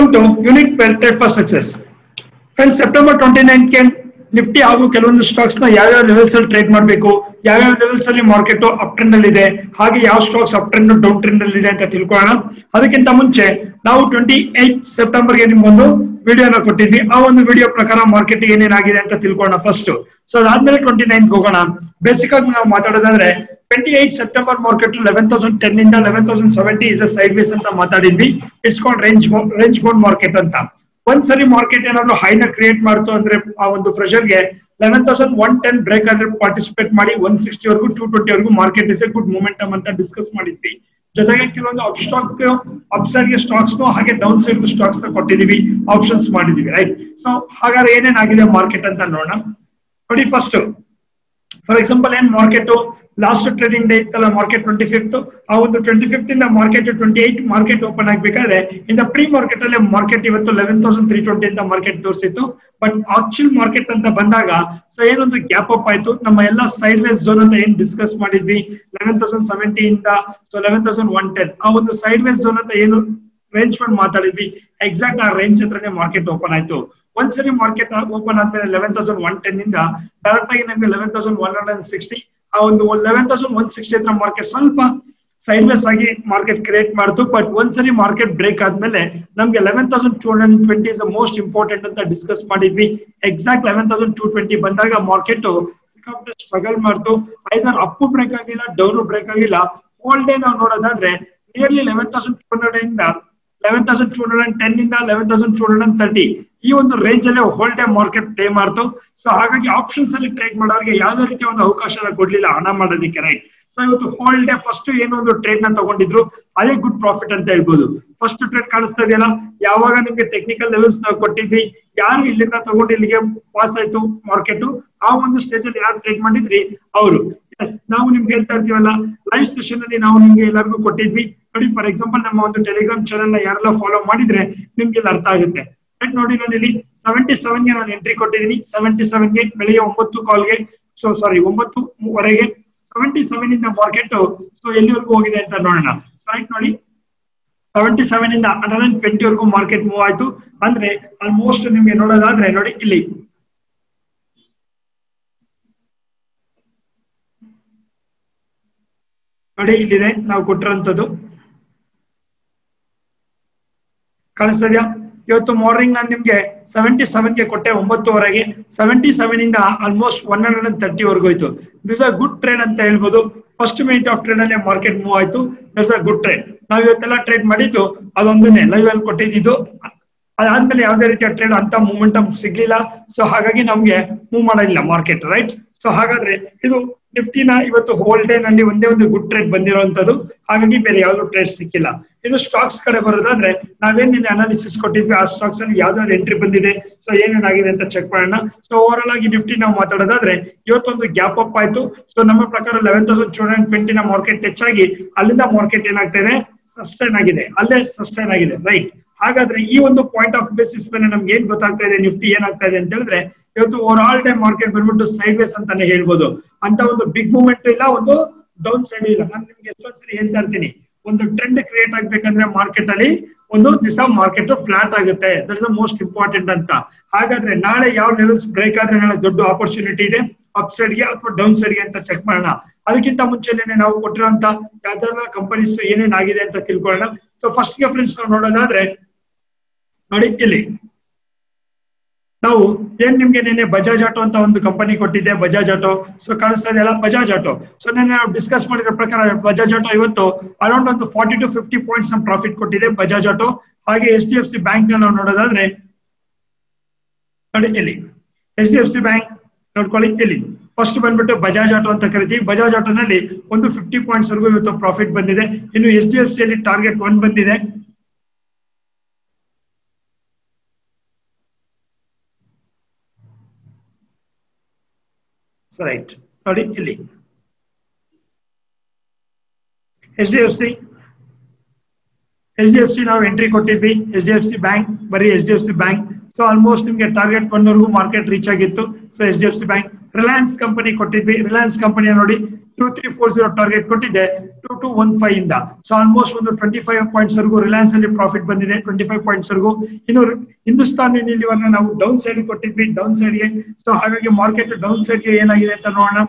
Welcome to unique trade for success friend September twenty ನೈನ್ಗೆ Nifty ಹಾಗೂ ಕೆಲವೊಂದು ಸ್ಟಾಕ್ಸ್ನ ಯಾವ್ಯಾವ ಲೆವೆಲ್ಸ್ ಅಲ್ಲಿ ಟ್ರೇಡ್ ಮಾಡಬೇಕು, ಯಾವ್ಯಾವ ಲೆವೆಲ್ಸ್ ಅಲ್ಲಿ ಮಾರ್ಕೆಟ್ ಅಪ್ ಟ್ರೆಂಡ್ ಅಲ್ಲಿ ಇದೆ, ಹಾಗೆ ಯಾವ stocks up trend down trend ಅಲ್ಲಿ ಇದೆ ಅಂತ ತಿಳ್ಕೊಳ್ಳೋಣ. ಅದಕ್ಕಿಂತ ಮುಂಚೆ ನಾವು ಟ್ವೆಂಟಿ ಏಟ್ ಸೆಪ್ಟೆಂಬರ್ಗೆ ನಿಮ್ಗೊಂದು ವಿಡಿಯೋನ ಕೊಟ್ಟಿದ್ವಿ ಆ ಒಂದು ವಿಡಿಯೋ ಪ್ರಕಾರ ಮಾರ್ಕೆಟ್ ಏನೇನಾಗಿದೆ ಅಂತ ತಿಳ್ಕೊಳ್ಳೋಣ ಫಸ್ಟ್ ಸೊ ಅದಾದ್ಮೇಲೆ ಟ್ವೆಂಟಿ ನೈನ್ ಹೋಗೋಣ. ಬೇಸಿಕ್ ಆಗಿ ನಾವು ಮಾತಾಡೋದಾದ್ರೆ twenty eight September market eleven thousand ten ಇಂದ eleven thousand seventy is sideways ಅಂತ ಮಾತಾಡಿದ್ವಿ. It's called range range bound market ಅಂತ. ಒಂದ್ ಸರಿ ಮಾರ್ಕೆಟ್ ಏನಾದ್ರು ಹೈನ ಕ್ರಿಯೇಟ್ ಮಾಡ್ತು ಅಂದ್ರೆ ಆ ಒಂದು ಪ್ರೆಷರ್ಗೆ eleven thousand one ten break ಆದ್ರೆ ಪಾರ್ಟಿಸಿಪೇಟ್ ಮಾಡಿ ಒನ್ ಸಿಕ್ಸ್ಟಿ ವರೆಗೂ ಟೂ ಟ್ವೆಂಟಿ ವರೆಗೂ market is a good momentum ಅಂತ ಡಿಸ್ಕಸ್ ಮಾಡಿದ್ವಿ. ಜೊತೆಗೆ ಕೆಲವೊಂದು ಅಪ್ ಸ್ಟಾಕ್ ಅಪ್ ಸೈಡ್ಗೆ ಸ್ಟಾಕ್ಸ್ ಹಾಗೆ ಡೌನ್ ಸೈಡ್ ಸ್ಟಾಕ್ಸ್ನ ಕೊಟ್ಟಿದೀವಿ ಆಪ್ಷನ್ಸ್ ಮಾಡಿದೀವಿ ರೈಟ್ ಸೊ ಹಾಗಾದ್ರೆ ಏನೇನಾಗಿದೆ ಮಾರ್ಕೆಟ್ ಅಂತ ನೋಡೋಣ. ನೋಡಿ ಫಸ್ಟ್ ಫಾರ್ ಎಕ್ಸಾಂಪಲ್ ಏನ್ ಮಾರ್ಕೆಟ್ ಲಾಸ್ಟ್ ಟ್ರೇಡಿಂಗ್ ಡೇ ಇತ್ತಲ್ಲ ಮಾರ್ಕೆಟ್ ಟ್ವೆಂಟಿ ಫಿಫ್ತ್ ಆ ಒಂದು ಟ್ವೆಂಟಿ ಫಿಫ್ತ್ ಇಂದ market twenty eight market open ಆಗ್ಬೇಕಾದ್ರೆ ಇಂದ ಪ್ರೀ ಮಾರ್ಕೆಟ್ ಅಲ್ಲಿ ಮಾರ್ಕೆಟ್ ಇವತ್ತು ಲೆವೆನ್ ತೌಸಂಡ್ ತ್ರೀ ಟ್ವೆಂಟಿ ಅಂತ ಮಾರ್ಕೆಟ್ ತೋರಿಸಿತ್ತು. ಬಟ್ ಆಕ್ಚುಲ್ ಮಾರ್ಕೆಟ್ ಅಂತ ಬಂದಾಗ ಸೊ ಏನೊಂದು ಗ್ಯಾಪ್ ಅಪ್ ಆಯ್ತು. ನಮ್ಮ ಎಲ್ಲ ಸೈಡ್ ವೇಸ್ ಝೋನ್ ಅಂತ ಏನ್ ಡಿಸ್ಕಸ್ ಮಾಡಿದ್ವಿ? ಲೆವೆನ್ ತೌಸಂಡ್ ಸೆವೆಂಟಿ ಇಂದ so eleven thousand one ten ಆ ಒಂದು ಸೈಡ್ ವೇಸ್ ಝೋನ್ ಅಂತ ಏನು ರೇಂಜ್ ಫಂಡ್ ಮಾತಾಡಿದ್ವಿ. ಎಕ್ಸಾಕ್ಟ್ ಆ ರೇಂಜ್ ಹತ್ರನೇ ಮಾರ್ಕೆಟ್ ಓಪನ್ ಆಯ್ತು. ಒಂದ್ಸರಿ ಮಾರ್ಕೆಟ್ ಓಪನ್ ಆದ್ಮೇಲೆ ಲೆವೆನ್ ತೌಸಂಡ್ ಒನ್ ಟೆನ್ ಇಂದ ಡೈರೆಕ್ಟ್ ಆಗಿ ನಮಗೆ eleven thousand one hundred sixty ಆ ಒಂದು ಲೆವೆನ್ ತೌಸಂಡ್ ಒನ್ ಸಿಕ್ಸ್ಟಿ ಹತ್ರ ಮಾರ್ಕೆಟ್ ಸ್ವಲ್ಪ ಸೈಡ್ ವೇಸ್ ಆಗಿ ಮಾರ್ಕೆಟ್ ಕ್ರಿಯೇಟ್ ಮಾಡ್ತು ಬಟ್ ಒಂದ್ಸರಿ ಮಾರ್ಕೆಟ್ ಬ್ರೇಕ್ ಆದ್ಮೇಲೆ ನಮ್ಗೆ eleven thousand two hundred twenty is most important ಅಂತ ಡಿಸ್ಕಸ್ ಮಾಡಿದ್ವಿ. Exact eleven thousand two twenty ಬಂದಾಗ ಮಾರ್ಕೆಟ್ ಸಿಕ್ಕಾಪಟ್ಟೆ ಸ್ಟ್ರಗಲ್ ಮಾಡ್ತು. ಐದರ್ ಅಪ್ ಬ್ರೇಕ್ ಆಗಿಲ್ಲ ಡೌನ್ ಬ್ರೇಕ್ ಆಗಿಲ್ಲ. ಹೋಲ್ ಡೇ ನಾವು ನೋಡೋದಾದ್ರೆ nearly eleven thousand two hundred ಇಂದ eleven thousand two hundred ten ಇಂದ eleven thousand two hundred thirty ಈ ಒಂದು ರೇಂಜ್ ಅಲ್ಲಿ ಹೋಲ್ ಡೇ ಮಾರ್ಕೆಟ್ ಪ್ಲೇ ಮಾಡ್ತು. ಸೊ ಹಾಗಾಗಿ ಆಪ್ಷನ್ಸ್ ಅಲ್ಲಿ ಟ್ರೇಡ್ ಮಾಡೋರಿಗೆ ಯಾವ್ದೇ ರೀತಿಯ ಒಂದು ಅವಕಾಶ ಕೊಡ್ಲಿಲ್ಲ ಹಣ ಮಾಡೋದಕ್ಕೆ ರೈಟ್ ಸೊ ಇವತ್ತು ಹೋಲ್ ಡೇ ಫಸ್ಟ್ ಏನೋ ಒಂದು ಟ್ರೇಡ್ನ ತಗೊಂಡಿದ್ರು, ಅದೇ ಗುಡ್ ಪ್ರಾಫಿಟ್ ಅಂತ ಹೇಳ್ಬೋದು. ಫಸ್ಟ್ ಟ್ರೇಡ್ ಕಾಣಿಸ್ತಾ ಇದೆಯಲ್ಲ, ಯಾವಾಗ ನಿಮ್ಗೆ ಟೆಕ್ನಿಕಲ್ ಲೆವೆಲ್ಸ್ ನಾವು ಕೊಟ್ಟಿದ್ವಿ, ಯಾರು ಇಲ್ಲಿಂದ ತಗೊಂಡು ಇಲ್ಲಿಗೆ ಪಾಸ್ ಆಯ್ತು ಮಾರ್ಕೆಟ್ ಆ ಒಂದು ಸ್ಟೇಜ್ ಅಲ್ಲಿ ಯಾರು ಟ್ರೇಡ್ ಮಾಡಿದ್ರಿ? ಅವರು. ಎಸ್ ನಾವು ನಿಮ್ಗೆ ಹೇಳ್ತಾ ಇರ್ತೀವಲ್ಲ ಲೈವ್ ಸೆಷನ್ ಅಲ್ಲಿ ನಾವು ನಿಮ್ಗೆ ಎಲ್ಲರಿಗೂ ಕೊಟ್ಟಿದ್ವಿ. ನೋಡಿ ಫಾರ್ ಎಕ್ಸಾಂಪಲ್ ನಮ್ಮ ಒಂದು ಟೆಲಿಗ್ರಾಮ್ ಚಾನಲ್ನ ಯಾರೆಲ್ಲ ಫಾಲೋ ಮಾಡಿದ್ರೆ ನಿಮ್ಗೆ ಅರ್ಥ ಆಗುತ್ತೆ. ರೈಟ್ ನೋಡಿ, ನಾನು ಇಲ್ಲಿ ಸೆವೆಂಟಿ ಸೆವೆನ್ಗೆ ನಾನು ಎಂಟ್ರಿ ಕೊಟ್ಟಿದ್ದೀನಿ. ಸೆವೆಂಟಿ ಸೆವೆನ್ಗೆ ಬೆಳಿಗ್ಗೆ ಒಂಬತ್ತು ಕಾಲ್ಗೆ ಸೊ ಸಾರಿ ಒಂಬತ್ತು ವರೆಗೆ ಸೆವೆಂಟಿ ಸೆವೆನ್ ಇಂದ ಮಾರ್ಕೆಟ್ ಸೊ ಎಲ್ಲಿವರೆಗೂ ಹೋಗಿದೆ ಅಂತ ನೋಡೋಣ. ರೈಟ್ ನೋಡಿ ಸೆವೆಂಟಿ ಸೆವೆನ್ ಇಂದ ಹಂಡ್ರೆಡ್ ಅಂಡ್ ಟ್ವೆಂಟಿ ವರೆಗೂ ಮಾರ್ಕೆಟ್ ಮೂವ್ ಆಯ್ತು. ಅಂದ್ರೆ ಆಲ್ಮೋಸ್ಟ್ ನಿಮ್ಗೆ ನೋಡೋದಾದ್ರೆ, ನೋಡಿ, ಇಲ್ಲಿ ನೋಡಿ ಇಲ್ಲಿದೆ. ನಾವು ಕೊಟ್ಟಿರೋಂಥದ್ದು ಕಾಣಿಸ್ತದ್ಯಾ ಇವತ್ತು ಮಾರ್ನಿಂಗ್ ನಾನು ನಿಮ್ಗೆ ಸೆವೆಂಟಿ ಸೆವೆನ್ಗೆ ಕೊಟ್ಟೆ, ಒಂಬತ್ತುವರೆಗೆ. ಸೆವೆಂಟಿ ಸೆವೆನ್ ಇಂದ almost one hundred and thirty ಹೋಯ್ತು. ದಿಸ್ ಅ ಗುಡ್ ಟ್ರೇನ್ ಅಂತ ಹೇಳ್ಬೋದು. ಫಸ್ಟ್ ಮಿನಿಟ್ ಆಫ್ ಟ್ರೇಡ್ ಅಲ್ಲಿ ಮಾರ್ಕೆಟ್ ಮೂವ್ ಆಯ್ತು. ದಿಸ್ ಅ ಗುಡ್ ಟ್ರೇಡ್ ನಾವು ಇವತ್ತೆಲ್ಲ ಟ್ರೇಡ್ ಮಾಡಿದ್ದು, ಅದೊಂದನ್ನೇ ಲೈವ್ ಅಲ್ಲಿ ಕೊಟ್ಟಿದ್ದು. ಅದಾದ್ಮೇಲೆ ಯಾವುದೇ ರೀತಿಯ ಟ್ರೇಡ್ ಅಂತ ಮೂಮೆಂಟಮ್ ಸಿಗ್ಲಿಲ್ಲ. ಸೊ ಹಾಗಾಗಿ ನಮ್ಗೆ ಮೂವ್ ಮಾಡಿಲ್ಲ ಮಾರ್ಕೆಟ್ ರೈಟ್ ಸೊ ಹಾಗಾದ್ರೆ ಇದು ನಿಫ್ಟಿನ ಇವತ್ತು ಹೋಲ್ ಡೇ ನಲ್ಲಿ ಒಂದೇ ಒಂದು ಗುಡ್ ಟ್ರೇಡ್ ಬಂದಿರುವಂತದ್ದು ಹಾಗಾಗಿ ಬೇರೆ ಯಾವ್ದು ಟ್ರೇಡ್ ಸಿಕ್ಕಿಲ್ಲ. ಇದು ಸ್ಟಾಕ್ಸ್ ಕಡೆ ಬರೋದಾದ್ರೆ ನಾವೇನ್ ನಿನ್ನೆ ಅನಾಲಿಸಿಸ್ ಕೊಟ್ಟಿದ್ವಿ, ಆ ಸ್ಟಾಕ್ಸ್ ಅಲ್ಲಿ ಯಾವ್ದಾದ್ರು ಎಂಟ್ರಿ ಬಂದಿದೆ. ಸೊ ಏನೇನಾಗಿದೆ ಅಂತ ಚೆಕ್ ಮಾಡೋಣ. ಸೊ ಓವರ್ ಆಗಿ ನಿಫ್ಟಿ ನಾವು ಮಾತಾಡೋದಾದ್ರೆ ಇವತ್ತೊಂದು ಗ್ಯಾಪ್ ಅಪ್ ಆಯ್ತು. ಸೊ ನಮ್ಮ ಪ್ರಕಾರ ಲೆವೆನ್ ತೌಸಂಡ್ ಟೂ ಹಂಡ್ರೆಡ್ ಟ್ವೆಂಟಿನ ಮಾರ್ಕೆಟ್ ಹೆಚ್ಚಾಗಿ ಅಲ್ಲಿಂದ ಮಾರ್ಕೆಟ್ ಏನಾಗ್ತಾ ಇದೆ ಸಸ್ಟೈನ್ ಆಗಿದೆ. ಅಲ್ಲೇ ಸಸ್ಟೈನ್ ಆಗಿದೆ. ರೈಟ್ ಹಾಗಾದ್ರೆ ಈ ಒಂದು ಪಾಯಿಂಟ್ ಆಫ್ ಬೇಸಿಸ್ ಮೇಲೆ ನಮ್ಗೆ ಏನ್ ಗೊತ್ತಾಗ್ತಾ ಇದೆ? ನಿಫ್ಟಿ ಏನಾಗ್ತಾ ಇದೆ ಅಂತ ಹೇಳಿದ್ರೆ ಇವತ್ತು ಓವರ್ ಆಲ್ ಟೈಮ್ ಮಾರ್ಕೆಟ್ ಬಂದ್ಬಿಟ್ಟು ಸೈಡ್ ವೇಸ್ ಅಂತಾನೆ ಹೇಳ್ಬೋದು. ಅಂತ ಒಂದು ಬಿಗ್ ಮೂವ್ಮೆಂಟ್ ಇಲ್ಲ, ಒಂದು ಡೌನ್ ಸೈಡ್ ಇಲ್ಲ. ನಾನು ನಿಮ್ಗೆ ಎಷ್ಟೊಂದ್ಸರಿ ಹೇಳ್ತಾ ಇರ್ತೀನಿ. ಒಂದು ಟ್ರೆಂಡ್ ಕ್ರಿಯೇಟ್ ಆಗ್ಬೇಕಂದ್ರೆ ಮಾರ್ಕೆಟ್ ಅಲ್ಲಿ ಒಂದು ದಿವಸ ಮಾರ್ಕೆಟ್ ಫ್ಲಾಟ್ ಆಗುತ್ತೆ. ದಟ್ ಇಸ್ ಮೋಸ್ಟ್ ಇಂಪಾರ್ಟೆಂಟ್ ಅಂತ. ಹಾಗಾದ್ರೆ ನಾಳೆ ಯಾವ ಲೆವೆಲ್ಸ್ ಬ್ರೇಕ್ ಆದ್ರೆ ನಾಳೆ ದೊಡ್ಡ ಆಪರ್ಚುನಿಟಿ ಇದೆ? ಅಪ್ ಸೈಡ್ಗೆ ಅಥವಾ ಡೌನ್ ಸೈಡ್ಗೆ ಅಂತ ಚೆಕ್ ಮಾಡೋಣ. ಅದಕ್ಕಿಂತ ಮುಂಚೆನೆ ನಾವು ಕೊಟ್ಟಿರುವಂತ ಯಾವ್ದಾರ ಕಂಪನೀಸ್ ಏನೇನಾಗಿದೆ ಅಂತ ತಿಳ್ಕೊಳ್ಳೋಣ. ಸೊ ಫಸ್ಟ್ಗೆ ಫ್ರೆಂಡ್ಸ್ ನಾವು ನೋಡೋದಾದ್ರೆ, ನೋಡಿ ಇಲ್ಲಿ. ನಾವು ಏನ್ ನಿಮ್ಗೆ ನಿನ್ನೆ ಬಜಾಜ್ ಆಟೋ ಅಂತ ಒಂದು ಕಂಪನಿ ಕೊಟ್ಟಿದ್ದೆ ಬಜಾಜ್ ಆಟೋ ಸೊ ಕಾಣಿಸ್ತಾ ಇದೆಯಲ್ಲ ಬಜಾಜ್ ಆಟೋ ಸೊ ನೆನ್ನೆ ನಾವು ಡಿಸ್ಕಸ್ ಮಾಡಿರೋ ಪ್ರಕಾರ ಬಜಾಜ್ ಆಟೋ ಇವತ್ತು ಅರೌಂಡ್ ಒಂದು ಫಾರ್ಟಿ ಟು ಫಿಫ್ಟಿ ಪಾಯಿಂಟ್ಸ್ ನಮ್ ಪ್ರಾಫಿಟ್ ಕೊಟ್ಟಿದೆ ಬಜಾಜ್ ಆಟೋ ಹಾಗೆ ಎಚ್ ಡಿ ಎಫ್ ಸಿ ಬ್ಯಾಂಕ್ನ ನಾವು ನೋಡೋದಾದ್ರೆ, ನೋಡಿ ಇಲ್ಲಿ. H D F C bank ನೋಡ್ಕೊಳ್ಳಿ ಇಲ್ಲಿ. ಫಸ್ಟ್ ಬಂದ್ಬಿಟ್ಟು ಬಜಾಜ್ ಆಟೋ ಅಂತ ಕರಿತೀವಿ. ಬಜಾಜ್ ಆಟೋನಲ್ಲಿ ಒಂದು ಫಿಫ್ಟಿ ಪಾಯಿಂಟ್ಸ್ ವರೆಗೂ ಇವತ್ತು ಪ್ರಾಫಿಟ್ ಬಂದಿದೆ. ಇನ್ನು ಎಚ್ ಡಿ ಎಫ್ ಸಿ ಅಲ್ಲಿ ಟಾರ್ಗೆಟ್ ಒನ್ ಬಂದಿದೆ. ರೈಟ್ ನೋಡಿ ಇಲ್ಲಿ H D F C H D F C ನಾವು ಎಂಟ್ರಿ ಕೊಟ್ಟಿದ್ವಿ H D F C bank ಬರೀ H D F C bank so almost ನಿಮ್ಗೆ ಟಾರ್ಗೆಟ್ ಒನ್ ವರೆಗೂ ಮಾರ್ಕೆಟ್ ರೀಚ್ ಆಗಿತ್ತು. So H D F C bank Reliance company ಕೊಟ್ಟಿದ್ವಿ. Reliance company ನೋಡಿ two three four zero target ಕೊಟ್ಟಿದೆ two to one five ಇಂದ. So almost ಒಂದು twenty five points ವರ್ಗೂ ರಿಲಯನ್ಸ್ ಅಲ್ಲಿ ಪ್ರಾಫಿಟ್ ಬಂದಿದೆ. ಟ್ವೆಂಟಿ ಫೈವ್ ಪಾಯಿಂಟ್ಸ್ ವರೆಗೂ. ಇನ್ನು ಹಿಂದೂಸ್ತಾನ್ ಯೂನಿಲಿವರ್ ನಾವು ಡೌನ್ ಸೈಡ್ ಕೊಟ್ಟಿದ್ವಿ. ಡೌನ್ ಸೈಡ್ಗೆ ಸೊ ಹಾಗಾಗಿ ಮಾರ್ಕೆಟ್ ಡೌನ್ ಸೈಡ್ಗೆ ಏನಾಗಿದೆ ಅಂತ ನೋಡೋಣ.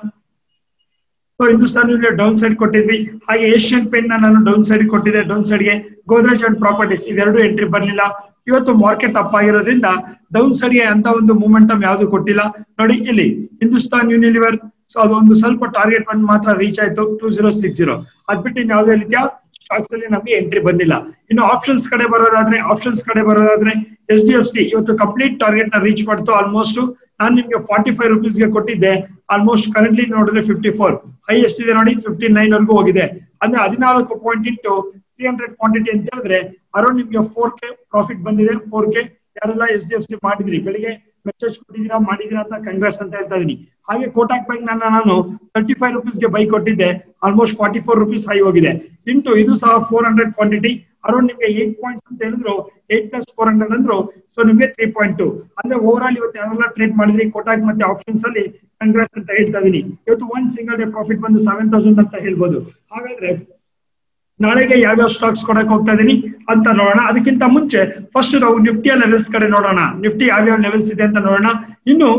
ಸೊ ಹಿಂದೂಸ್ತಾನ್ ಡೌನ್ ಸೈಡ್ ಕೊಟ್ಟಿದ್ವಿ. ಹಾಗೆ ಏಷ್ಯನ್ ಪೇಂಟ್ ನಾನು ಡೌನ್ ಸೈಡ್ ಕೊಟ್ಟಿದೆ ಡೌನ್ ಸೈಡ್ಗೆ ಗೋದ್ರೇಜ್ ಅಂಡ್ ಪ್ರಾಪರ್ಟೀಸ್ ಇವೆರಡು ಎಂಟ್ರಿ ಬರಲಿಲ್ಲ. ಇವತ್ತು ಮಾರ್ಕೆಟ್ ಅಪ್ ಆಗಿರೋದ್ರಿಂದ ಡೌನ್ ಸರಿಯ ಅಂತ ಒಂದು ಮೂಮೆಂಟಮ್ ಯಾವುದು ಕೊಟ್ಟಿಲ್ಲ. ನೋಡಿ ಇಲ್ಲಿ, ಹಿಂದೂಸ್ತಾನ್ ಯೂನಿಲಿವರ್ ಸೊ ಅದೊಂದು ಸ್ವಲ್ಪ ಟಾರ್ಗೆಟ್ ಒಂದು ಮಾತ್ರ ರೀಚ್ ಆಯ್ತು ಟೂ ಜೀರೋ ಸಿಕ್ಸ್ ಜೀರೋ ಅದ್ ಬಿಟ್ಟು ಯಾವುದೇ ರೀತಿಯ ಸ್ಟಾಕ್ಸ್ ಅಲ್ಲಿ ನಮಗೆ ಎಂಟ್ರಿ ಬಂದಿಲ್ಲ. ಇನ್ನು ಆಪ್ಷನ್ಸ್ ಕಡೆ ಬರೋದಾದ್ರೆ ಆಪ್ಷನ್ಸ್ ಕಡೆ ಬರೋದಾದ್ರೆ ಎಚ್ ಡಿ ಎಫ್ ಸಿ ಇವತ್ತು ಕಂಪ್ಲೀಟ್ ಟಾರ್ಗೆಟ್ನ ರೀಚ್ ಮಾಡ್ತು ಆಲ್ಮೋಸ್ಟ್ ನಾನು ನಿಮ್ಗೆ ಫಾರ್ಟಿ ಫೈವ್ ರುಪೀಸ್ಗೆ ಕೊಟ್ಟಿದ್ದೆ ಆಲ್ಮೋಸ್ಟ್ ಕರೆಂಟ್ಲಿ ನೋಡಿದ್ರೆ ಫಿಫ್ಟಿ ಫೋರ್ ಹೈ ಎಷ್ಟಿದೆ ನೋಡಿ ಫಿಫ್ಟಿ ನೈನ್ ವರೆಗೂ ಹೋಗಿದೆ. ಅಂದ್ರೆ ಹದಿನಾಲ್ಕು point into three hundred quantity ಅಂತ ಹೇಳಿದ್ರೆ ಅರೌಂಡ್ ನಿಮ್ಗೆ ಫೋರ್ ಕೆ ಪ್ರಾಫಿಟ್ ಬಂದಿದೆ. ಫೋರ್ ಕೆ ಯಾರೆಲ್ಲ ಎಸ್ ಡಿ ಎಫ್ ಸಿ ಮಾಡಿದ್ರಿ? ಬೆಳಿಗ್ಗೆ ಮೆಸೇಜ್ ಕೊಟ್ಟಿದ್ದೀರಾ ಮಾಡಿದೀರಾ ಅಂತ ಕಂಗ್ರೆಸ್ ಅಂತ ಹೇಳ್ತಾ ಇದೀನಿ ಹಾಗೆ ಕೋಟಾಕ್ ಬ್ಯಾಂಕ್ ನನ್ನ ನಾನು ತರ್ಟಿ ಫೈವ್ ರುಪೀಸ್ಗೆ ಬೈ ಕೊಟ್ಟಿದ್ದೆ. Almost forty four rupees high ಹೋಗಿದೆ. ಇಂಟು ಇದು ಸಹ ಫೋರ್ ಹಂಡ್ರೆಡ್ ಕ್ವಾಂಟಿಟಿ ಅರೌಂಡ್ ನಿಮ್ಗೆ ಏಟ್ ಪಾಯಿಂಟ್ಸ್ ಅಂತ ಹೇಳಿದ್ರು. ಏಟ್ ಪ್ಲಸ್ ಫೋರ್ ಹಂಡ್ರೆಡ್ ಅಂದ್ರು. ಸೊ ನಿಮ್ಗೆ ತ್ರೀ ಪಾಯಿಂಟ್ ಟು ಅಂದ್ರೆ ಓವರ್ ಆಲ್ ಇವತ್ತು ಯಾರೆಲ್ಲ ಟ್ರೇಡ್ ಮಾಡಿದ್ರಿ ಕೋಟಾಕ್ ಮತ್ತೆ ಆಪ್ಷನ್ಸ್ ಅಲ್ಲಿ ಕಂಗ್ರೆಸ್ ಅಂತ ಹೇಳ್ತಾ ಇದೀನಿ ಇವತ್ತು ಒನ್ ಸಿಂಗಲ್ ಡೇ ಪ್ರಾಫಿಟ್ ಬಂದು ಸೆವೆನ್ ತೌಸಂಡ್ ಅಂತ ಹೇಳ್ಬೋದು. ಹಾಗಾದ್ರೆ ನಾಳೆಗೆ ಯಾವ್ಯಾವ ಸ್ಟಾಕ್ಸ್ ಕೊಡಕ್ ಹೋಗ್ತಾ ಇದೀನಿ ಅಂತ ನೋಡೋಣ. ಅದಕ್ಕಿಂತ ಮುಂಚೆ ಫಸ್ಟ್ ನಾವು ನಿಫ್ಟಿಯ ಲೆವೆಲ್ಸ್ ಕಡೆ ನೋಡೋಣ. ನಿಫ್ಟಿ ಯಾವ್ಯಾವ ಲೆವೆಲ್ಸ್ ಇದೆ ಅಂತ ನೋಡೋಣ. ಇನ್ನು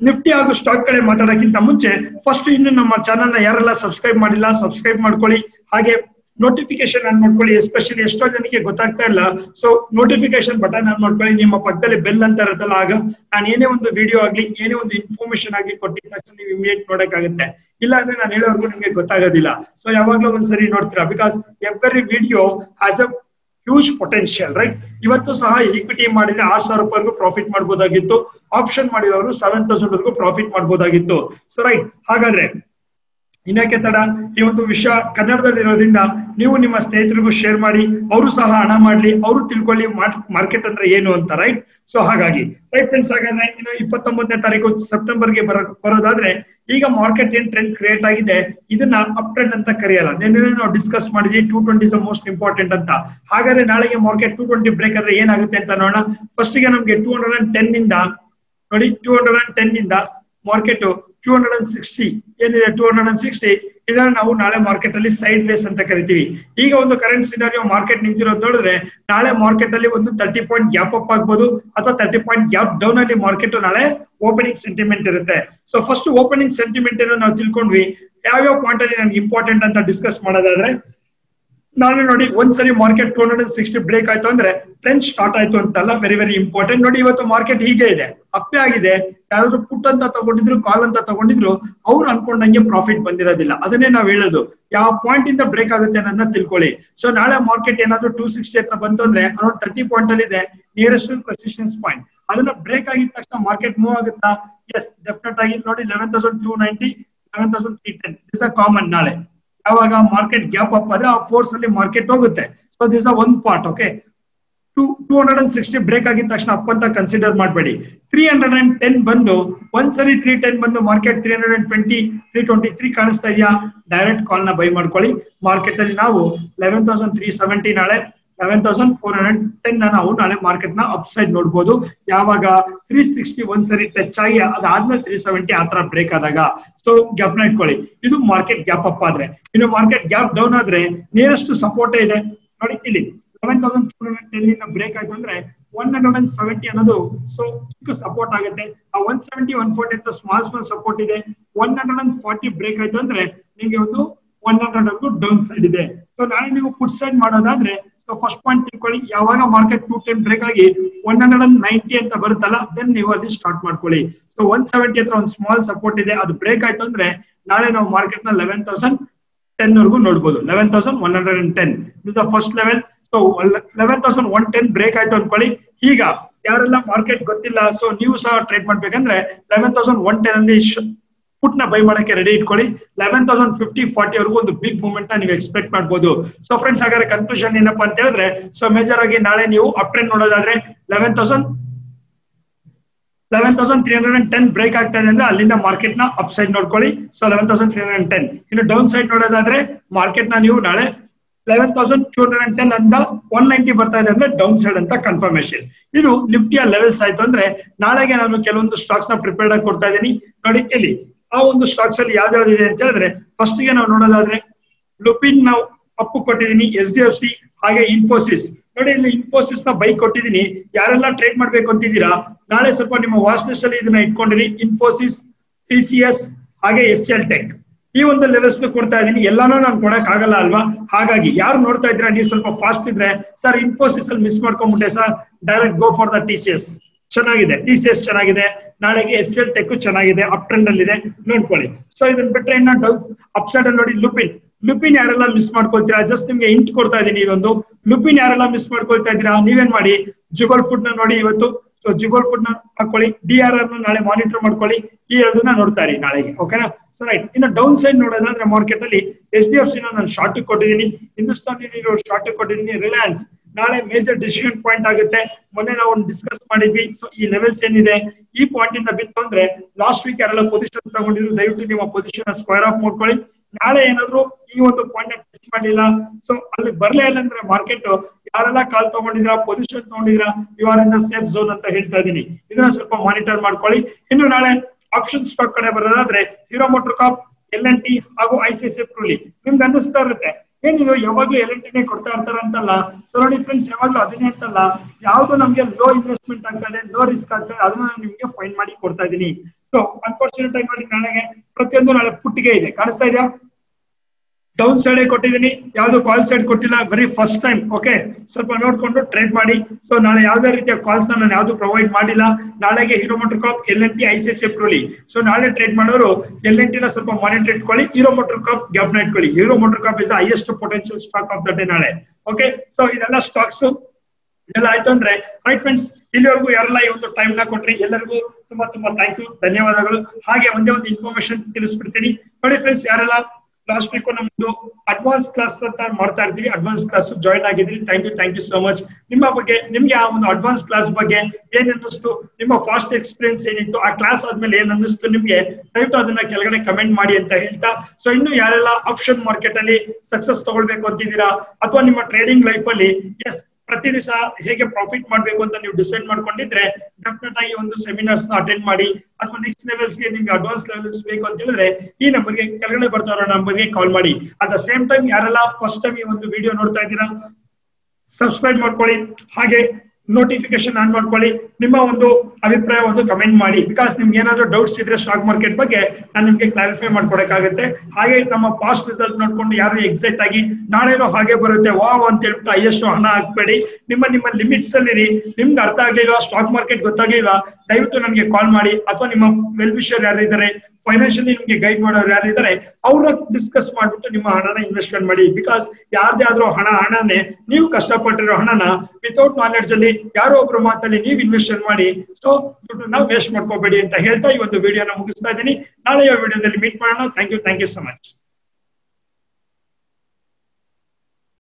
ನಿಫ್ಟಿ ಹಾಗೂ ಸ್ಟಾಕ್ ಕಡೆ ಮಾತಾಡೋಕ್ಕಿಂತ ಮುಂಚೆ ಫಸ್ಟ್ ಇನ್ನು ನಮ್ಮ ಚಾನಲ್ನ ಯಾರೆಲ್ಲ ಸಬ್ಸ್ಕ್ರೈಬ್ ಮಾಡಿಲ್ಲ ಸಬ್ಸ್ಕ್ರೈಬ್ ಮಾಡ್ಕೊಳ್ಳಿ. ಹಾಗೆ ನೋಟಿಫಿಕೇಶನ್ ಆನ್ ಮಾಡ್ಕೊಳ್ಳಿ ಎಸ್ಪೆಷಲಿ ಎಷ್ಟೋ ಜನಕ್ಕೆ ಗೊತ್ತಾಗ್ತಾ ಇಲ್ಲ. ಸೊ ನೋಟಿಫಿಕೇಶನ್ ಬಟನ್ ಆನ್ ಮಾಡ್ಕೊಳ್ಳಿ ನಿಮ್ಮ ಪಕ್ಕದಲ್ಲಿ ಬೆಲ್ ಅಂತ ಇರುತ್ತಲ್ಲ ಆಗ. ನಾನು ಏನೇ ಒಂದು ವಿಡಿಯೋ ಆಗ್ಲಿ, ಏನೇ ಒಂದು ಇನ್ಫಾರ್ಮೇಶನ್ ಆಗ್ಲಿ ಕೊಟ್ಟಿದ್ದ ತಕ್ಷಣ ನೀವು ಇಮಿಡಿಯೇಟ್ ನೋಡಕ್ಕಾಗುತ್ತೆ. ಇಲ್ಲ ಅಂದ್ರೆ ನಾನು ಹೇಳೋರ್ಗು ನಿಮ್ಗೆ ಗೊತ್ತಾಗೋದಿಲ್ಲ. ಸೊ ಯಾವಾಗ್ಲೂ ಒಂದ್ಸರಿ ನೋಡ್ತೀರಾ? Because every video has a huge potential right ಇವತ್ತು ಸಹ ಈಕ್ವಿಟಿ ಮಾಡಿದ್ರೆ ಆರ್ ಸಾವಿರ ರೂಪಾಯಿಗೂ ಪ್ರಾಫಿಟ್ ಮಾಡಬಹುದಾಗಿತ್ತು ಆಪ್ಷನ್ ಮಾಡಿದವರು ಸೆವೆನ್ ತೌಸಂಡ್ ವರೆಗೂ ಪ್ರಾಫಿಟ್ ಮಾಡಬಹುದಾಗಿತ್ತು ಸೊ ರೈಟ್ ಹಾಗಾದ್ರೆ ಇನ್ನಕ್ಕೆ ತಡ? ಈ ಒಂದು ವಿಷಯ ಕನ್ನಡದಲ್ಲಿ ಇರೋದ್ರಿಂದ ನೀವು ನಿಮ್ಮ ಸ್ನೇಹಿತರಿಗೂ ಶೇರ್ ಮಾಡಿ, ಅವರು ಸಹ ಹಣ ಮಾಡ್ಲಿ, ಅವರು ತಿಳ್ಕೊಳ್ಳಿ ಮಾರ್ಕೆಟ್ ಅಂದ್ರೆ ಏನು ಅಂತ ರೈಟ್ ಸೊ ಹಾಗಾಗಿ ರೈಟ್ ಫ್ರೆಂಡ್ಸ್ ಹಾಗಾದ್ರೆ ಇನ್ನು ಇಪ್ಪತ್ತೊಂಬತ್ತನೇ ತಾರೀಕು ಸೆಪ್ಟೆಂಬರ್ಗೆ ಬರ, ಬರೋದಾದ್ರೆ ಈಗ ಮಾರ್ಕೆಟ್ ಏನ್ ಟ್ರೆಂಡ್ ಕ್ರಿಯೇಟ್ ಆಗಿದೆ, ಇದನ್ನ ಅಪ್ ಟ್ರೆಂಡ್ ಅಂತ ಕರೆಯಲ್ಲ. ನಿನ್ನೆ ನಾವು ಡಿಸ್ಕಸ್ ಮಾಡಿದ್ವಿ two twenty is most important ಅಂತ. ಹಾಗಾದ್ರೆ ನಾಳೆಗೆ ಮಾರ್ಕೆಟ್ ಟೂ ಟ್ವೆಂಟಿ ಬ್ರೇಕ್ ಆದ್ರೆ ಏನಾಗುತ್ತೆ ಅಂತ ನೋಡೋಣ. ಫಸ್ಟ್ಗೆ ನಮ್ಗೆ ಟೂ ಹಂಡ್ರೆಡ್ ಅಂಡ್ ಟೆನ್ ಇಂದ ನೋಡಿ ಟೂ ಹಂಡ್ರೆಡ್ ಅಂಡ್ ಟೆನ್ ಇಂದ market two hundred and sixty ಏನಿದೆ ಟೂ ಹಂಡ್ರೆಡ್ ಅಂಡ್ ಸಿಕ್ಸ್ಟಿ ಇದನ್ನ ನಾವು ನಾಳೆ ಮಾರ್ಕೆಟ್ ಅಲ್ಲಿ ಸೈಡ್ ವೇಸ್ ಅಂತ ಕರಿತೀವಿ. ಈಗ ಒಂದು ಕರೆಂಟ್ ಸಿನಾರಿಯೋ ಮಾರ್ಕೆಟ್ ನಿಂತಿರೋದು ನೋಡಿದ್ರೆ ನಾಳೆ ಮಾರ್ಕೆಟ್ ಅಲ್ಲಿ ಒಂದು ತರ್ಟಿ ಪಾಯಿಂಟ್ ಗ್ಯಾಪ್ ಅಪ್ ಆಗ್ಬೋದು ಅಥವಾ ತರ್ಟಿ ಪಾಯಿಂಟ್ ಗ್ಯಾಪ್ ಡೌನ್ ಅಲ್ಲಿ ಮಾರ್ಕೆಟ್ ನಾಳೆ ಓಪನಿಂಗ್ ಸೆಂಟಿಮೆಂಟ್ ಇರುತ್ತೆ. ಸೊ ಫಸ್ಟ್ ಓಪನಿಂಗ್ ಸೆಂಟಿಮೆಂಟ್ ಏನೋ ನಾವು ತಿಳ್ಕೊಂಡ್ವಿ. ಯಾವ್ಯಾವ ಪಾಯಿಂಟ್ ಅಲ್ಲಿ ನನ್ಗೆ ಇಂಪಾರ್ಟೆಂಟ್ ಅಂತ ಡಿಸ್ಕಸ್ ಮಾಡೋದಾದ್ರೆ ನಾನು ನೋಡಿ ಒಂದ್ಸರಿ market two hundred sixty break ಆಯ್ತು ಅಂದ್ರೆ ಟ್ರೆಂಡ್ ಸ್ಟಾರ್ಟ್ ಆಯ್ತು ಅಂತಲ್ಲ ವೆರಿ ವೆರಿ ಇಂಪಾರ್ಟೆಂಟ್ ನೋಡಿ ಇವತ್ತು ಮಾರ್ಕೆಟ್ ಹೀಗೆ ಇದೆ. ಅಪ್ಪೆ ಆಗಿದೆ. ಯಾರಾದ್ರೂ ಪುಟ್ ಅಂತ ತಗೊಂಡಿದ್ರು ಕಾಲ್ ಅಂತ ತಗೊಂಡಿದ್ರು, ಅವ್ರು ಅನ್ಕೊಂಡಂಗೆ ಪ್ರಾಫಿಟ್ ಬಂದಿರೋದಿಲ್ಲ. ಅದನ್ನೇ ನಾವು ಹೇಳೋದು. ಯಾವ ಪಾಯಿಂಟ್ ಇಂದ ಬ್ರೇಕ್ ಆಗುತ್ತೆ ಅನ್ನೋದನ್ನ ತಿಳ್ಕೊಳ್ಳಿ. ಸೊ ನಾಳೆ ಮಾರ್ಕೆಟ್ ಏನಾದ್ರು ಟೂ ಸಿಕ್ಸ್ಟಿ ಹತ್ರ ಬಂತು ಅಂದ್ರೆ ಅರೌಂಡ್ ತರ್ಟಿ ಪಾಯಿಂಟ್ ಅಲ್ಲಿ ಇದೆ ನಿಯರೆಸ್ಟ್ ರೆಸಿಸ್ಟೆನ್ಸ್ ಪಾಯಿಂಟ್ ಅದನ್ನ ಬ್ರೇಕ್ ಆಗಿದ ತಕ್ಷಣ ಮಾರ್ಕೆಟ್ ಮೂವ್ ಆಗುತ್ತಾ? ಎಸ್ ಡೆಫಿನೆಟ್ ಆಗಿ ನೋಡಿ eleven thousand two ninety eleven thousand three ten is a common ನಾಳೆ. ಯಾವಾಗ ಮಾರ್ಕೆಟ್ ಗ್ಯಾಪ್ ಅಪ್ ಆದ್ರೆ ಆ ಫೋರ್ಸ್ ಅಲ್ಲಿ ಮಾರ್ಕೆಟ್ ಹೋಗುತ್ತೆ. So this one part okay two two hundred and sixty break ಆಗಿದ ತಕ್ಷಣ ಅಪ್ ಅಂತ ಕನ್ಸಿಡರ್ ಮಾಡಬೇಡಿ. ತ್ರೀ ಹಂಡ್ರೆಡ್ ಅಂಡ್ ಟೆನ್ ಬಂದು ಒಂದ್ಸರಿ ತ್ರೀ ಟೆನ್ ಬಂದು market three hundred and twenty three twenty three ಕಾಣಿಸ್ತಾ ಇದೆಯಾ? ಡೈರೆಕ್ಟ್ ಕಾಲ್ನ ಬೈ ಮಾಡ್ಕೊಳ್ಳಿ. ಮಾರ್ಕೆಟ್ ಅಲ್ಲಿ ನಾವು ಲೆವೆನ್ ತೌಸಂಡ್ ತ್ರೀ ಸೆವೆಂಟಿ ನಾಳೆ eleven thousand four hundred ten ನಾವು ನಾಳೆ ಮಾರ್ಕೆಟ್ನ ಅಪ್ ಸೈಡ್ ನೋಡ್ಬೋದು. ಯಾವಾಗ ತ್ರೀ ಸಿಕ್ಸ್ಟಿ ಒಂದ್ಸರಿ ಟಚ್ ಆಗಿ ಅದಾದ್ಮೇಲೆ ತ್ರೀ ಸೆವೆಂಟಿ ಆತರ ಬ್ರೇಕ್ ಆದಾಗ. ಸೊ ಗ್ಯಾಪ್ನ ಇಟ್ಕೊಳ್ಳಿ. ಇದು ಮಾರ್ಕೆಟ್ ಗ್ಯಾಪ್ ಅಪ್ ಆದ್ರೆ. ಇನ್ನು ಮಾರ್ಕೆಟ್ ಗ್ಯಾಪ್ ಡೌನ್ ಆದ್ರೆ ನಿಯರೆಸ್ಟ್ ಸಪೋರ್ಟ್ ಇದೆ. ನೋಡಿ ಇಲ್ಲಿ eleven thousand two hundred ten break ಆಯ್ತು ಅಂದ್ರೆ ಒನ್ ಹಂಡ್ರೆಡ್ ಅಂಡ್ ಸೆವೆಂಟಿ ಅನ್ನೋದು ಸೊ ಚಿಕ್ಕ ಸಪೋರ್ಟ್ ಆಗುತ್ತೆ. ಆ ಒನ್ ಸೆವೆಂಟಿ ಒನ್ ಫೋರ್ಟಿ ಅಂತ ಸ್ಮಾಲ್ ಸ್ಮಾಲ್ ಸಪೋರ್ಟ್ ಇದೆ. One hundred and forty break ಆಯ್ತು ಅಂದ್ರೆ ನಿಮಗೆ ಒಂದು ಒನ್ ಹಂಡ್ರೆಡ್ ಡೌನ್ ಸೈಡ್ ಇದೆ. ಸೊ ನಾಳೆ ನೀವು ಪುಟ್ ಸೈಡ್ ಮಾಡೋದಾದ್ರೆ ಸೊ ಫಸ್ಟ್ ಪಾಯಿಂಟ್ ತಿಳ್ಕೊಳ್ಳಿ. ಯಾವಾಗ ಮಾರ್ಕೆಟ್ ಟೂ ಟೈಮ್ ಬ್ರೇಕ್ ಆಗಿ ಒನ್ ಹಂಡ್ರೆಡ್ ಅಂಡ್ ನೈಂಟಿ ಅಂತ ಬರುತ್ತಲ್ಲ ದೆನ್ ನೀವು ಅಲ್ಲಿ ಸ್ಟಾರ್ಟ್ ಮಾಡ್ಕೊಳ್ಳಿ. ಸೊ ಒನ್ ಸೆವೆಂಟಿ ಹತ್ರ ಒಂದು ಸ್ಮಾಲ್ ಸಪೋರ್ಟ್ ಇದೆ. ಅದು ಬ್ರೇಕ್ ಆಯ್ತು ಅಂದ್ರೆ ನಾಳೆ ನಾವು ಮಾರ್ಕೆಟ್ನ ಲೆವೆನ್ ತೌಸಂಡ್ ಟೆನ್ ವರ್ಗೂ ನೋಡ್ಬೋದು. Eleven thousand one hundred and ten is the first level so eleven thousand one ten break ಆಯ್ತು ಅನ್ಕೊಳ್ಳಿ. ಈಗ, ಯಾರೆಲ್ಲ ಮಾರ್ಕೆಟ್ ಗೊತ್ತಿಲ್ಲ ಸೊ ನೀವು ಸಹ ಟ್ರೇಡ್ ಮಾಡ್ಬೇಕಂದ್ರೆ ಲೆವೆನ್ ತೌಸಂಡ್ ಒನ್ ಟೆನ್ ಅಲ್ಲಿ ಪುಟ್ ಬೈ ಮಾಡಕ್ಕೆ ರೆಡಿ ಇಟ್ಕೊಳ್ಳಿ. ಲೆವೆನ್ ತೌಸಂಡ್ ಫಿಫ್ಟಿ ಫಾರ್ಟಿ ವರೆಗೂ ಒಂದು ಬಿಗ್ ಮೂಮೆಂಟ್ನ ನೀವು ಎಕ್ಸ್ಪೆಕ್ಟ್ ಮಾಡಬಹುದು ಸೊ ಫ್ರೆಂಡ್ಸ್ ಹಾಗಾದ್ರೆ ಕನ್ಕ್ಲೂಷನ್ ಏನಪ್ಪಾ ಅಂತ ಹೇಳಿದ್ರೆ ಸೊ ಮೇಜರ್ ಆಗಿ ನಾಳೆ ನೀವು ಅಪ್ ಟ್ರೆಂಡ್ ನೋಡೋದಾದ್ರೆ eleven thousand eleven thousand three hundred and ten break ಆಗ್ತಾ ಇದೆ ಅಂದ್ರೆ ಅಲ್ಲಿಂದ ಮಾರ್ಕೆಟ್ನ ಅಪ್ ಸೈಡ್ ನೋಡ್ಕೊಳ್ಳಿ so eleven thousand three hundred ten ಇನ್ನು ಡೌನ್ ಸೈಡ್ ನೋಡೋದಾದ್ರೆ ಮಾರ್ಕೆಟ್ನ ನೀವು ನಾಳೆ eleven thousand two hundred and ten ಅಂತ ಒನ್ ನೈಂಟಿ ಬರ್ತಾ ಇದೆ ಅಂದ್ರೆ ಡೌನ್ ಸೈಡ್ ಅಂತ ಕನ್ಫರ್ಮೇಶನ್ ಇದು ನಿಫ್ಟಿಯ ಲೆವೆಲ್ಸ್ ಆಯ್ತು ಅಂದ್ರೆ ನಾಳೆಗೆ ನಾನು ಕೆಲವೊಂದು ಸ್ಟಾಕ್ಸ್ನ ಪ್ರಿಪೇರ್ಡ್ ಆಗಿ ಕೊಡ್ತಾ ಇದ್ದೀನಿ. ನೋಡಿ, ಇಲ್ಲಿ ಆ ಒಂದು ಸ್ಟಾಕ್ಸ್ ಅಲ್ಲಿ ಯಾವ್ದಾವ್ದು ಇದೆ ಅಂತ ಹೇಳಿದ್ರೆ ಫಸ್ಟ್ಗೆ ನಾವು ನೋಡೋದಾದ್ರೆ ಲುಪಿನ್ ನಾವು ಅಪ್ಪು ಕೊಟ್ಟಿದ್ದೀನಿ ಎಸ್ ಡಿ ಎಫ್ ಸಿ ಹಾಗೆ ಇನ್ಫೋಸಿಸ್ ನೋಡಿ, ಇಲ್ಲಿ ಇನ್ಫೋಸಿಸ್ನ ಬೈಕ್ ಕೊಟ್ಟಿದ್ದೀನಿ. ಯಾರೆಲ್ಲ ಟ್ರೇಡ್ ಮಾಡ್ಬೇಕು ಅಂತಿದ್ದೀರಾ, ನಾಳೆ ಸ್ವಲ್ಪ ನಿಮ್ಮ ವಾಸ್ನೆಸ್ ಅಲ್ಲಿ ಇದನ್ನ ಇಟ್ಕೊಂಡಿರಿ. ಇನ್ಫೋಸಿಸ್ ಟಿ ಸಿ ಎಸ್ ಹಾಗೆ ಎಸ್ ಎಲ್ ಟೆಕ್ ಈ ಒಂದು ಲೆವೆಲ್ಸ್ ಕೊಡ್ತಾ ಇದೀನಿ ಎಲ್ಲಾನು ನಾನು ಕೊಡಕ್ ಆಗಲ್ಲ ಅಲ್ವಾ? ಹಾಗಾಗಿ, ಯಾರು ನೋಡ್ತಾ ಇದ್ದೀರಾ, ನೀವು ಸ್ವಲ್ಪ ಫಾಸ್ಟ್ ಇದ್ರೆ, ಸರ್ ಇನ್ಫೋಸಿಸ್ ಅಲ್ಲಿ miss ಮಾಡ್ಕೊಂಡ್ಬಿಟ್ಟೆ, sir direct go for the T C S ಚೆನ್ನಾಗಿದೆ ಟಿ ಸಿ ಎಸ್ ಚೆನ್ನಾಗಿದೆ, ನಾಳೆಗೆ ಎಸ್ ಎಲ್ ಟೆಕ್ ಚೆನ್ನಾಗಿದೆ ಅಪ್ ಟ್ರೆಂಡ್ ಅಲ್ಲಿ ಇದೆ ನೋಡ್ಕೊಳ್ಳಿ. ಸೊ ಇದನ್ನ ಬಿಟ್ಟರೆ ಇನ್ನ ಡೌಟ್ ಅಪ್ ಸೈಡ್ ಅಲ್ಲಿ ನೋಡಿ ಲುಪಿನ್ ಲುಪಿನ್ ಯಾರೆಲ್ಲ ಮಿಸ್ ಮಾಡ್ಕೊಳ್ತೀರಾ? ಜಸ್ಟ್ ನಿಮ್ಗೆ ಇಂಟ್ ಕೊಡ್ತಾ ಇದೀನಿ ಇದೊಂದು. ಲುಪಿನ್ ಯಾರೆಲ್ಲ ಮಿಸ್ ಮಾಡ್ಕೊಳ್ತಾ ಇದ್ದೀರಾ? ನೀವೇನ್ ಮಾಡಿ? ಜುಗಲ್ ಫುಡ್ನ ನೋಡಿ ಇವತ್ತು. ಸೊ ಜುಗಲ್ ಫುಡ್ನ ಹಾಕೊಳ್ಳಿ. ಡಿ ಆರ್ ಆರ್ನ ನಾಳೆ ಮಾನಿಟರ್ ಮಾಡ್ಕೊಳ್ಳಿ. ಈ ಎರಡನ್ನ ನೋಡ್ತಾ ಇರಿ ನಾಳೆಗೆ ಓಕೆನಾ ಸೊ ರೈಟ್ ಇನ್ನು ಡೌನ್ ಸೈಡ್ ನೋಡೋದಾದ್ರೆ ಮಾರ್ಕೆಟ್ ಅಲ್ಲಿ ಎಚ್ ಡಿ ಎಫ್ ಸಿ ನಾನು ಶಾರ್ಟ್ ಕೊಟ್ಟಿದ್ದೀನಿ. ಹಿಂದೂಸ್ತಾನ್ ಶಾರ್ಟ್ ಕೊಟ್ಟಿದ್ದೀನಿ. ರಿಲಯನ್ಸ್ ನಾಳೆ ಮೇಜರ್ ಡಿಸಿಷನ್ ಪಾಯಿಂಟ್ ಆಗುತ್ತೆ. ಮೊನ್ನೆ ನಾವು ಡಿಸ್ಕಸ್ ಮಾಡಿದ್ವಿ. ಸೊ ಈ ಲೆವೆಲ್ಸ್ ಏನಿದೆ, ಈ ಪಾಯಿಂಟ್ ಇಂದ ಬಿತ್ತು ಅಂದ್ರೆ ಲಾಸ್ಟ್ ವೀಕ್ ಯಾರೆಲ್ಲ ಪೊಸಿಷನ್ ತಗೊಂಡಿದ್ರು, ದಯವಿಟ್ಟು ನಿಮ್ಮ ಪೊಸಿಷನ್ ಸ್ಕ್ವೇರ್ ಆಫ್ ಮಾಡ್ಕೊಳ್ಳಿ. ನಾಳೆ ಏನಾದ್ರು ಈ ಒಂದು ಪಾಯಿಂಟ್ ಟೆಸ್ಟ್ ಮಾಡಿಲ್ಲ ಸೊ ಅಲ್ಲಿ ಬರ್ಲೇ ಇಲ್ಲ ಅಂದ್ರೆ ಮಾರ್ಕೆಟ್ ಯಾರೆಲ್ಲ ಕಾಲ್ ತಗೊಂಡಿದ್ರ position ತಗೊಂಡಿದ್ರ you are in the safe zone ಅಂತ ಹೇಳ್ತಾ ಇದೀನಿ ಇದನ್ನ ಸ್ವಲ್ಪ ಮಾನಿಟರ್ ಮಾಡ್ಕೊಳ್ಳಿ. ಇನ್ನು ನಾಳೆ ಆಪ್ಷನ್ ಸ್ಟಾಕ್ ಕಡೆ ಬರೋದಾದ್ರೆ Hero Motor Corp L N T ಹಾಗೂ ಐ ಸಿ ಪ್ರೂಲಿ ನಿಮ್ಗೆ ಅನ್ನಿಸ್ತಾ ಇರುತ್ತೆ. ಏನಿದು, ಯಾವಾಗ್ಲೂ ಎಲ್ ಕೊಡ್ತಾ ಇರ್ತಾರೆ ಅಂತಲ್ಲ ಸೊ ಡಿಫ್ರೆನ್ಸ್ ಯಾವಾಗ್ಲೂ ಅದನ್ನೇ ಅಂತಲ್ಲ ಯಾವ್ದು ನಮ್ಗೆ ಲೋ ಇನ್ವೆಸ್ಟ್ಮೆಂಟ್ ಆಗ್ತದೆ ಲೋ ರಿಸ್ಕ್ ಆಗ್ತದೆ, ಅದನ್ನ ನಾನು ನಿಮ್ಗೆ ಫೈನ್ ಮಾಡಿ ಕೊಡ್ತಾ ಇದೀನಿ ಸೊ ಅನ್ಫಾರ್ಚುನೇಟ್ ಆಗಿ ನೋಡಿ, ನಾಳೆಗೆ ಪ್ರತಿಯೊಂದು ನಾಳೆ ಪುಟ್ಟಿಗೆ ಇದೆ. ಕಾಣಿಸ್ತಾ ಇದೆಯಾ? ಡೌನ್ ಸೈಡ್ ಕೊಟ್ಟಿದ್ದೀನಿ. ಯಾವ್ದು ಕಾಲ್ ಸೈಡ್ ಕೊಟ್ಟಿಲ್ಲ ಬರೀ ಫಸ್ಟ್ ಟೈಮ್ ಓಕೆ ಸ್ವಲ್ಪ ನೋಡ್ಕೊಂಡು ಟ್ರೇಡ್ ಮಾಡಿ. ಸೊ ನಾಳೆ ಯಾವ್ದೇ ರೀತಿಯ ಕಾಲ್ಸ್ ನಾನು ಯಾವ್ದು ಪ್ರೊವೈಡ್ ಮಾಡಿಲ್ಲ. ನಾಳೆಗೆ Hero Motor Corp L N T I C C ನಾಳೆ ಟ್ರೇಡ್ ಮಾಡೋರು ಎಲ್ ಎನ್ ಟಿನ ಸ್ವಲ್ಪ ಮಾನಿಟರ್ ಇಟ್ಕೊಳ್ಳಿ ಹೀರೋ ಮೋಟರ್ ಕಾಪ್ ಗ್ಯಾಪ್ನ ಇಟ್ಕೊಳ್ಳಿ. Hero Motor Corp is highest potential stock of the day ನಾಳೆ ಓಕೆ ಸೊ ಇದೆಲ್ಲ ಸ್ಟಾಕ್ಸ್ ಇದೆಲ್ಲ ಆಯ್ತು ಅಂದ್ರೆ ರೈಟ್ ಫ್ರೆಂಡ್ಸ್ ಇಲ್ಲಿವರೆಗೂ ಯಾರೆಲ್ಲ ಈ ಒಂದು ಟೈಮ್ನ ಕೊಟ್ರಿ, ಎಲ್ಲರಿಗೂ ತುಂಬಾ ತುಂಬಾ ಥ್ಯಾಂಕ್ ಯು ಧನ್ಯವಾದಗಳು. ಹಾಗೆ ಒಂದೇ ಒಂದು ಇನ್ಫಾರ್ಮೇಶನ್ ತಿಳಿಸ್ಬಿಡ್ತೀನಿ. ನೋಡಿ ಫ್ರೆಂಡ್ಸ್ ಯಾರೆಲ್ಲ ಲಾಸ್ಟ್ ವೀಕ್ ನಮ್ದು ಅಡ್ವಾನ್ಸ್ ಕ್ಲಾಸ್ ಅಂತ ಮಾಡ್ತಾ ಇರ್ತೀವಿ. Advance class join ಆಗಿದ್ರಿ thank you thank you so much ನಿಮ್ಮ ಬಗ್ಗೆ, ನಿಮ್ಗೆ ಆ ಒಂದು ಅಡ್ವಾನ್ಸ್ ಕ್ಲಾಸ್ ಬಗ್ಗೆ ಏನ್ ಅನ್ನಿಸ್ತು? ನಿಮ್ಮ ಫಾಸ್ಟ್ ಎಕ್ಸ್ಪೀರಿಯನ್ಸ್ ಏನಿತ್ತು? ಆ ಕ್ಲಾಸ್ ಆದ್ಮೇಲೆ ಏನ್ ಅನ್ನಿಸ್ತು ನಿಮ್ಗೆ? ದಯವಿಟ್ಟು ಅದನ್ನ ಕೆಳಗಡೆ ಕಮೆಂಟ್ ಮಾಡಿ ಅಂತ ಹೇಳ್ತಾ. ಸೊ ಇನ್ನು ಯಾರೆಲ್ಲ ಆಪ್ಷನ್ ಮಾರ್ಕೆಟ್ ಅಲ್ಲಿ ಸಕ್ಸಸ್ ತಗೊಳ್ಬೇಕು ಅಂತಿದ್ದೀರಾ? ಅಥವಾ ನಿಮ್ಮ ಟ್ರೇಡಿಂಗ್ ಲೈಫ್ ಅಲ್ಲಿ ಎಸ್ ಪ್ರತಿ ದಿವಸ ಹೇಗೆ ಪ್ರಾಫಿಟ್ ಮಾಡ್ಬೇಕು ಅಂತ ನೀವು ಡಿಸೈಡ್ ಮಾಡ್ಕೊಂಡಿದ್ರೆ ಡೆಫಿನೆಟ್ ಆಗಿ ಒಂದು ಸೆಮಿನಾರ್ಸ್ ಅಟೆಂಡ್ ಮಾಡಿ, ಅಥವಾ ನೆಕ್ಸ್ಟ್ ಲೆವೆಲ್ಸ್ಗೆ ನಿಮ್ಗೆ ಅಡ್ವಾನ್ಸ್ ಲೆವೆಲ್ಸ್ ಬೇಕು ಅಂತ ಹೇಳಿದ್ರೆ, ಈ ನಂಬರ್ಗೆ ಕೆಳಗಡೆ ಬರ್ತಾ ಇರೋ ನಂಬರ್ಗೆ ಕಾಲ್ ಮಾಡಿ. ಅಟ್ ದ ಸೇಮ್ ಟೈಮ್ ಯಾರೆಲ್ಲ ಫಸ್ಟ್ ಟೈಮ್ ಈ ಒಂದು ವಿಡಿಯೋ ನೋಡ್ತಾ ಇದ್ದೀರಾ ಸಬ್ಸ್ಕ್ರೈಬ್ ಮಾಡ್ಕೊಳ್ಳಿ. ಹಾಗೆ ನೋಟಿಫಿಕೇಶನ್ ಆನ್ ಮಾಡ್ಕೊಳ್ಳಿ. ನಿಮ್ಮ ಒಂದು ಅಭಿಪ್ರಾಯ ಒಂದು ಕಮೆಂಟ್ ಮಾಡಿ. ಬಿಕಾಸ್ ನಿಮ್ಗೆ ಏನಾದ್ರು ಡೌಟ್ಸ್ ಇದ್ರೆ ಸ್ಟಾಕ್ ಮಾರ್ಕೆಟ್ ಬಗ್ಗೆ ನಾನು ನಿಮ್ಗೆ ಕ್ಲಾರಿಫೈ ಮಾಡ್ಕೊಡಕ್ಕಾಗುತ್ತೆ. ಹಾಗೆ ನಮ್ಮ ಪಾಸ್ಟ್ ರಿಸಲ್ಟ್ ನೋಡ್ಕೊಂಡು ಯಾರು ಎಕ್ಸೈಟ್ ಆಗಿ, ನಾಳೆನೋ ಹಾಗೆ ಬರುತ್ತೆ, ವಾವ್ ಅಂತ ಹೇಳ್ಬಿಟ್ಟು ಹೈಯೆಸ್ಟ್ ಹಣ ಹಾಕ್ಬೇಡಿ. ನಿಮ್ಮ ನಿಮ್ಮ ಲಿಮಿಟ್ಸ್ ಅಲ್ಲಿ ನಿಮ್ಗೆ ಅರ್ಥ ಆಗ್ಲಿಲ್ಲ ಸ್ಟಾಕ್ ಮಾರ್ಕೆಟ್ ಗೊತ್ತಾಗ್ಲಿಲ್ಲ ದಯವಿಟ್ಟು ನನಗೆ ಕಾಲ್ ಮಾಡಿ. ಅಥವಾ ನಿಮ್ಮ ವೆಲ್ ವಿಷರ್ ಯಾರಿದ್ದಾರೆ ಫೈನಾನ್ಷಿಯಲಿ ನಿಮ್ಗೆ ಗೈಡ್ ಮಾಡೋರು ಯಾರಿದ್ದಾರೆ ಅವ್ರ ಡಿಸ್ಕಸ್ ಮಾಡ್ಬಿಟ್ಟು ನಿಮ್ಮ ಹಣನ ಇನ್ವೆಸ್ಟ್ಮೆಂಟ್ ಮಾಡಿ. ಬಿಕಾಸ್ ಯಾರ್ದೇ ಆದ್ರೂ ಹಣ, ಹಣನೇ, ನೀವು ಕಷ್ಟಪಟ್ಟಿರೋ ಹಣನ ವಿತೌಟ್ ನಾಲೆಡ್ಜ್ ಅಲ್ಲಿ ಯಾರೋ ಒಬ್ರು ಮಾತಲ್ಲಿ ನೀವು ಇನ್ವೆಸ್ಟ್ಮೆಂಟ್ ಮಾಡಿ. ಸೊ ದುಡ್ಡನ್ನ ವೇಸ್ಟ್ ಮಾಡ್ಕೋಬೇಡಿ ಅಂತ ಹೇಳ್ತಾ ಈ ಒಂದು ವಿಡಿಯೋನ ಮುಗಿಸ್ತಾ ಇದ್ದೀನಿ. ನಾಳೆಯ ವಿಡಿಯೋದಲ್ಲಿ ಮೀಟ್ ಮಾಡೋಣ. Thank you thank you so much